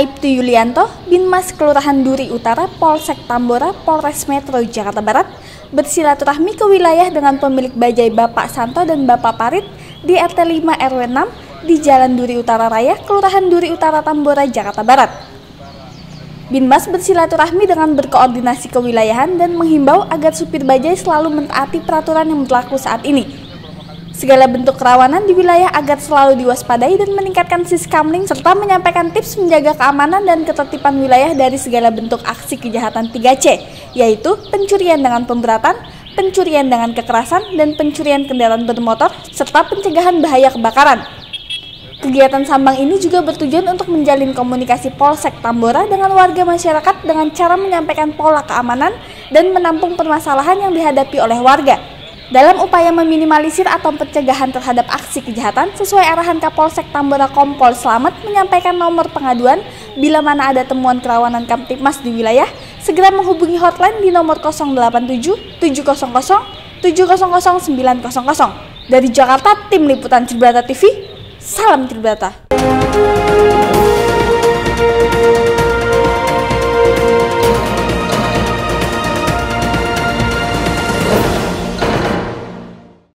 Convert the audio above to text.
Sabtu Yulianto, Binmas Kelurahan Duri Utara, Polsek Tambora, Polres Metro Jakarta Barat, bersilaturahmi ke wilayah dengan pemilik bajai Bapak Santo dan Bapak Parit di RT 5 RW 6 di Jalan Duri Utara Raya, Kelurahan Duri Utara Tambora, Jakarta Barat. Binmas bersilaturahmi dengan berkoordinasi kewilayahan dan menghimbau agar supir bajai selalu mentaati peraturan yang berlaku saat ini, segala bentuk kerawanan di wilayah agar selalu diwaspadai dan meningkatkan siskamling serta menyampaikan tips menjaga keamanan dan ketertiban wilayah dari segala bentuk aksi kejahatan 3C, yaitu pencurian dengan pemberatan, pencurian dengan kekerasan, dan pencurian kendaraan bermotor, serta pencegahan bahaya kebakaran. Kegiatan sambang ini juga bertujuan untuk menjalin komunikasi Polsek Tambora dengan warga masyarakat dengan cara menyampaikan pola keamanan dan menampung permasalahan yang dihadapi oleh warga dalam upaya meminimalisir atau pencegahan terhadap aksi kejahatan, sesuai arahan Kapolsek Tambora Kompol Slamet menyampaikan nomor pengaduan bila mana ada temuan kerawanan Kamtipmas di wilayah, segera menghubungi hotline di nomor 087 700 700 900. Dari Jakarta, Tim Liputan Tribrata TV, salam Tribrata.